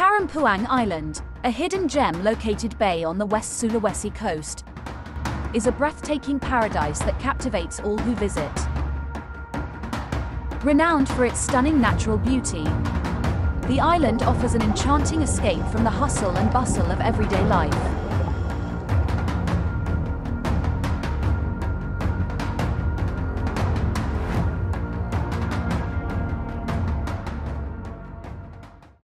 Karampuang Island, a hidden gem located bay on the West Sulawesi coast, is a breathtaking paradise that captivates all who visit. Renowned for its stunning natural beauty, the island offers an enchanting escape from the hustle and bustle of everyday life.